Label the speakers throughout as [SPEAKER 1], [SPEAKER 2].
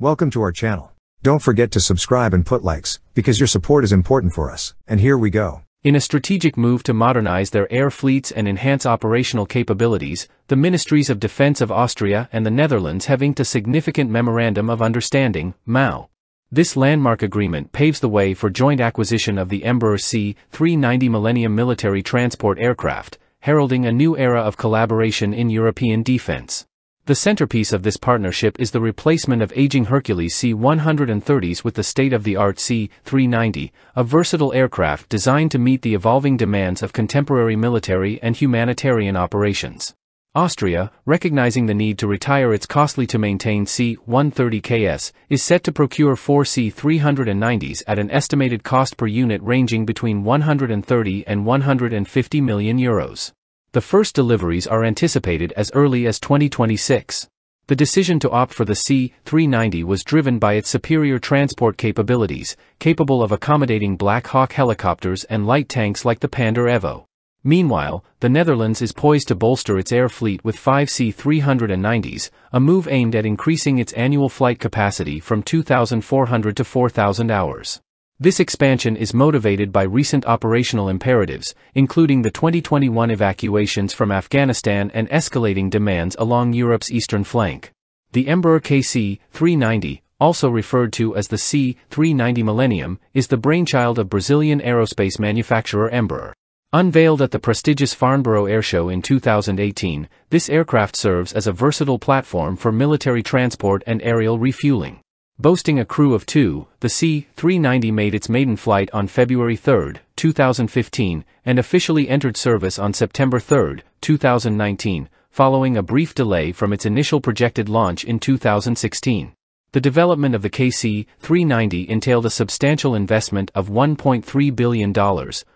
[SPEAKER 1] Welcome to our channel. Don't forget to subscribe and put likes, because your support is important for us. And here we go.
[SPEAKER 2] In a strategic move to modernize their air fleets and enhance operational capabilities, the Ministries of Defense of Austria and the Netherlands have inked a significant Memorandum of Understanding, MOU. This landmark agreement paves the way for joint acquisition of the Embraer C-390 Millennium military transport aircraft, heralding a new era of collaboration in European defense. The centerpiece of this partnership is the replacement of aging Hercules C-130s with the state-of-the-art C-390, a versatile aircraft designed to meet the evolving demands of contemporary military and humanitarian operations. Austria, recognizing the need to retire its costly-to-maintain C-130KS, is set to procure four C-390s at an estimated cost per unit ranging between 130 and 150 million euros. The first deliveries are anticipated as early as 2026. The decision to opt for the C-390 was driven by its superior transport capabilities, capable of accommodating Black Hawk helicopters and light tanks like the Pandur Evo. Meanwhile, the Netherlands is poised to bolster its air fleet with five C-390s, a move aimed at increasing its annual flight capacity from 2,400 to 4,000 hours. This expansion is motivated by recent operational imperatives, including the 2021 evacuations from Afghanistan and escalating demands along Europe's eastern flank. The Embraer KC-390, also referred to as the C-390 Millennium, is the brainchild of Brazilian aerospace manufacturer Embraer. Unveiled at the prestigious Farnborough Airshow in 2018, this aircraft serves as a versatile platform for military transport and aerial refueling. Boasting a crew of two, the C-390 made its maiden flight on February 3, 2015, and officially entered service on September 3, 2019, following a brief delay from its initial projected launch in 2016. The development of the KC-390 entailed a substantial investment of $1.3 billion,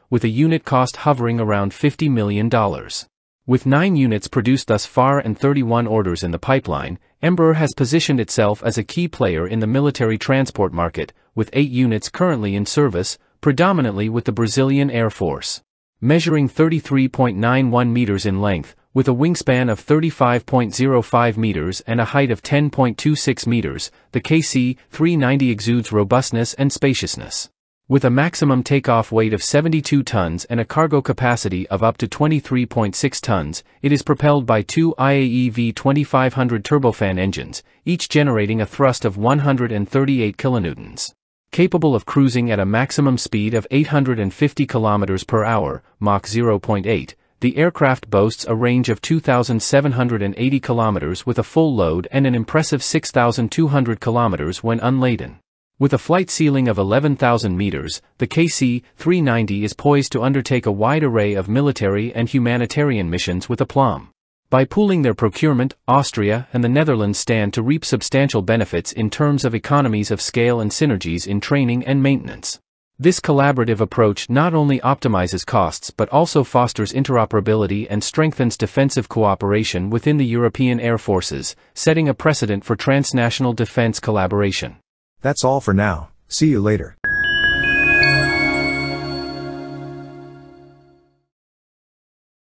[SPEAKER 2] with a unit cost hovering around $50 million. With 9 units produced thus far and 31 orders in the pipeline, Embraer has positioned itself as a key player in the military transport market, with 8 units currently in service, predominantly with the Brazilian Air Force. Measuring 33.91 meters in length, with a wingspan of 35.05 meters and a height of 10.26 meters, the KC-390 exudes robustness and spaciousness. With a maximum takeoff weight of 72 tons and a cargo capacity of up to 23.6 tons, it is propelled by two IAE V2500 turbofan engines, each generating a thrust of 138 kilonewtons. Capable of cruising at a maximum speed of 850 km per hour, Mach 0.8, the aircraft boasts a range of 2,780 km with a full load and an impressive 6,200 km when unladen. With a flight ceiling of 11,000 meters, the KC-390 is poised to undertake a wide array of military and humanitarian missions with aplomb. By pooling their procurement, Austria and the Netherlands stand to reap substantial benefits in terms of economies of scale and synergies in training and maintenance. This collaborative approach not only optimizes costs but also fosters interoperability and strengthens defensive cooperation within the European air forces, setting a precedent for transnational defense collaboration.
[SPEAKER 1] That's all for now. See you later.